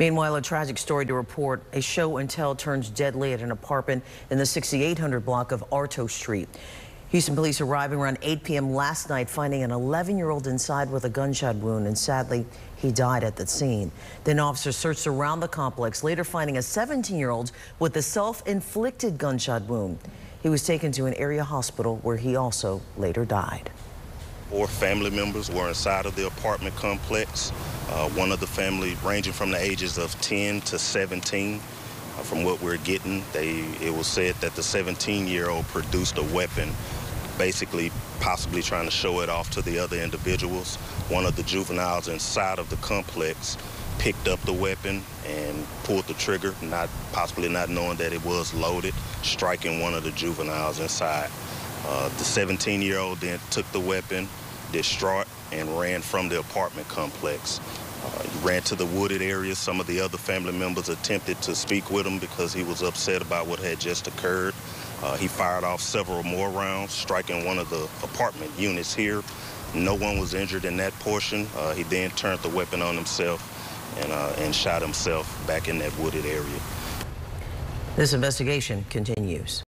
Meanwhile, a tragic story to report. A show and tell turns deadly at an apartment in the 6800 block of Arto Street. Houston police arriving around 8 p.m. last night, finding an 11-year-old inside with a gunshot wound, and sadly, he died at the scene. Then officers searched around the complex, later finding a 17-year-old with a self-inflicted gunshot wound. He was taken to an area hospital where he also later died. Four family members were inside of the apartment complex. Uh, one of the family ranging from the ages of 10 to 17. Uh, from what we're getting, they, it was said that the 17-year-old produced a weapon basically possibly trying to show it off to the other individuals. One of the juveniles inside of the complex picked up the weapon and pulled the trigger, not possibly not knowing that it was loaded, striking one of the juveniles inside. Uh, the 17-year-old then took the weapon, distraught, and ran from the apartment complex. Uh, he ran to the wooded area. Some of the other family members attempted to speak with him because he was upset about what had just occurred. Uh, he fired off several more rounds, striking one of the apartment units here. No one was injured in that portion. Uh, he then turned the weapon on himself and, uh, and shot himself back in that wooded area. This investigation continues.